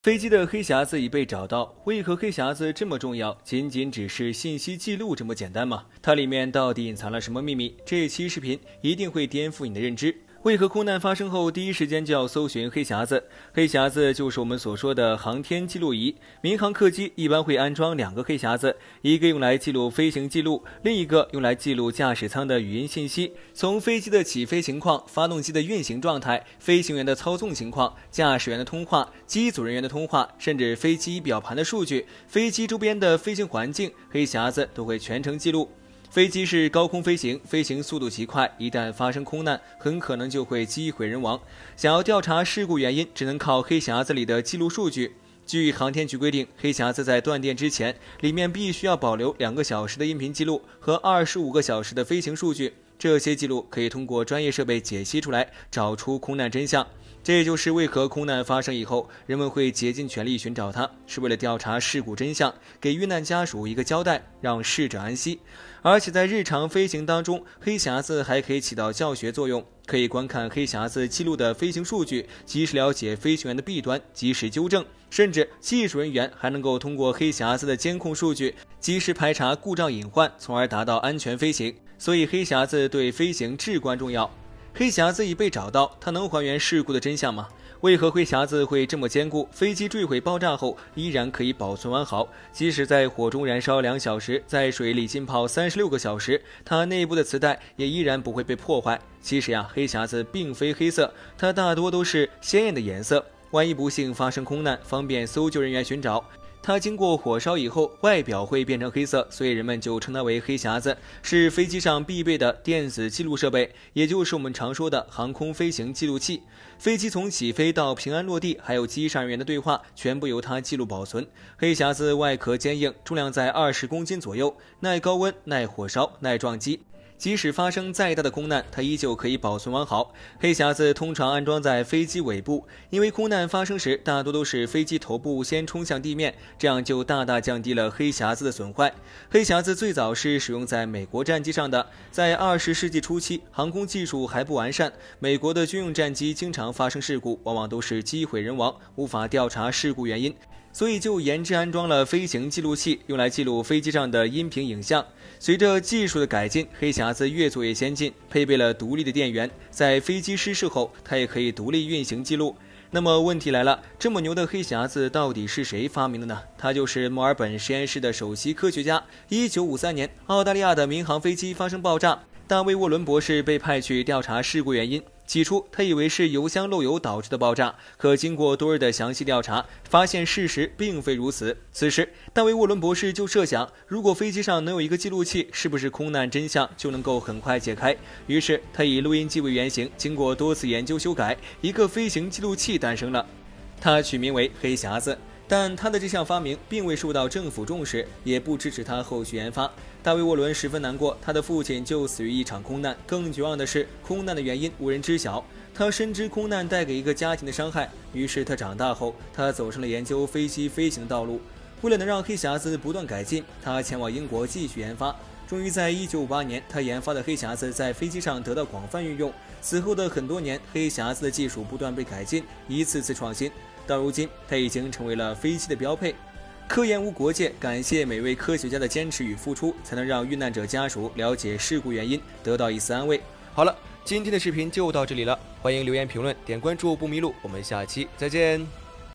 飞机的黑匣子已被找到，为何黑匣子这么重要？仅仅只是信息记录这么简单吗？它里面到底隐藏了什么秘密？这期视频一定会颠覆你的认知。为何空难发生后第一时间就要搜寻黑匣子？黑匣子就是我们所说的航天记录仪。民航客机一般会安装两个黑匣子，一个用来记录飞行记录，另一个用来记录驾驶舱的语音信息。从飞机的起飞情况、发动机的运行状态、飞行员的操纵情况、驾驶员的通话、机组人员的通话，甚至飞机仪表盘的数据、飞机周边的飞行环境，黑匣子都会全程记录。飞机是高空飞行，飞行速度极快，一旦发生空难，很可能就会机毁人亡。想要调查事故原因，只能靠黑匣子里的记录数据。据航天局规定，黑匣子在断电之前，里面必须要保留两个小时的音频记录和二十五个小时的飞行数据。这些记录可以通过专业设备解析出来，找出空难真相。这也就是为何空难发生以后，人们会竭尽全力寻找它，是为了调查事故真相，给遇难家属一个交代，让逝者安息。而且在日常飞行当中，黑匣子还可以起到教学作用，可以观看黑匣子记录的飞行数据，及时了解飞行员的弊端，及时纠正。甚至技术人员还能够通过黑匣子的监控数据，及时排查故障隐患，从而达到安全飞行。所以，黑匣子对飞行至关重要。黑匣子已被找到，它能还原事故的真相吗？为何黑匣子会这么坚固？飞机坠毁爆炸后依然可以保存完好，即使在火中燃烧两小时，在水里浸泡三十六个小时，它内部的磁带也依然不会被破坏。其实呀，黑匣子并非黑色，它大多都是鲜艳的颜色。万一不幸发生空难，方便搜救人员寻找。它经过火烧以后，外表会变成黑色，所以人们就称它为黑匣子，是飞机上必备的电子记录设备，也就是我们常说的航空飞行记录器。飞机从起飞到平安落地，还有机上人员的对话，全部由它记录保存。黑匣子外壳坚硬，重量在二十公斤左右，耐高温、耐火烧、耐撞击。即使发生再大的空难，它依旧可以保存完好。黑匣子通常安装在飞机尾部，因为空难发生时大多都是飞机头部先冲向地面，这样就大大降低了黑匣子的损坏。黑匣子最早是使用在美国战机上的，在二十世纪初期，航空技术还不完善，美国的军用战机经常发生事故，往往都是机毁人亡，无法调查事故原因。所以就研制安装了飞行记录器，用来记录飞机上的音频影像。随着技术的改进，黑匣子越做越先进，配备了独立的电源，在飞机失事后，它也可以独立运行记录。那么问题来了，这么牛的黑匣子到底是谁发明的呢？它就是墨尔本实验室的首席科学家。一九五三年，澳大利亚的民航飞机发生爆炸，大卫·沃伦博士被派去调查事故原因。起初，他以为是油箱漏油导致的爆炸，可经过多日的详细调查，发现事实并非如此。此时，大卫·沃伦博士就设想，如果飞机上能有一个记录器，是不是空难真相就能够很快解开？于是，他以录音机为原型，经过多次研究修改，一个飞行记录器诞生了。他取名为“黑匣子”。但他的这项发明并未受到政府重视，也不支持他后续研发。大卫·沃伦十分难过，他的父亲就死于一场空难。更绝望的是，空难的原因无人知晓。他深知空难带给一个家庭的伤害，于是他长大后，他走上了研究飞机飞行的道路。为了能让黑匣子不断改进，他前往英国继续研发。终于在1958年，他研发的黑匣子在飞机上得到广泛运用。此后的很多年，黑匣子的技术不断被改进，一次次创新。到如今，它已经成为了飞机的标配。科研无国界，感谢每位科学家的坚持与付出，才能让遇难者家属了解事故原因，得到一丝安慰。好了，今天的视频就到这里了，欢迎留言评论，点关注不迷路，我们下期再见。